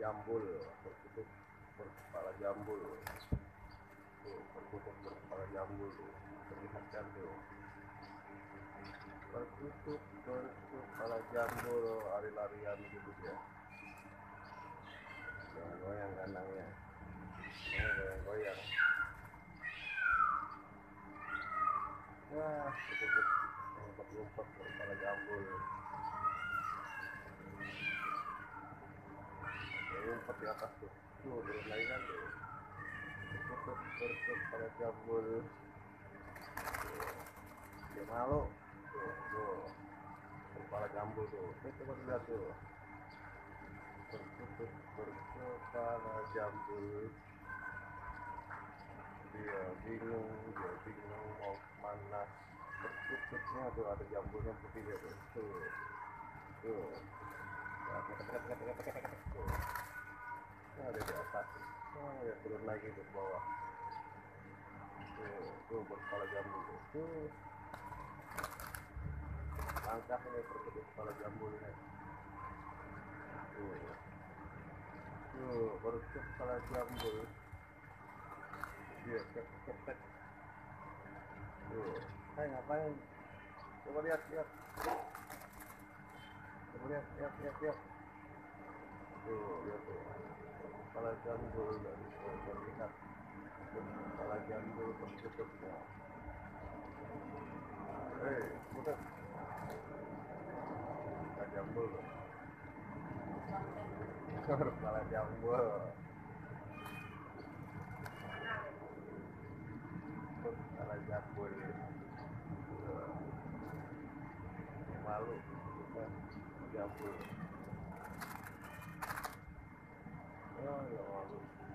jambul berkutub berkepala jambul. Tuh berkutub berkepala jambul tuh perlihatkan tuh berkutub berkepala jambul lari-larian gitu ya jangan goyang kandangnya. Oh, goyang-goyang. Wah berkutub ngumpet-ngumpet berkepala jambul ngumpet di atas tuh. Tuh kan tuh. Tutup pada jambul dia malu. Tuh tuh kepala jambul tuh. Tuh coba lihat tuh. Bertutup berkepala jambul. Dia bingung dia bingung mau ke mana. Bertutupnya tuh ada jambulnya putih dia tuh. Tuh. Tuh. Tuh atas oh ya turun lagi ke bawah tuh tuh berkepala jambu tuh langkah ini berkedip kepala jambu ini tuh tuh berkedip kepala jambu dia kep kepek tuh hai ngapain coba lihat lihat coba lihat lihat lihat lihat tuh lihat tuh kepala jambul dari terlihat kepala tertutupnya hei udah kepala jambul kepala jambul kepala jambul malu jambul Oh ya Allah.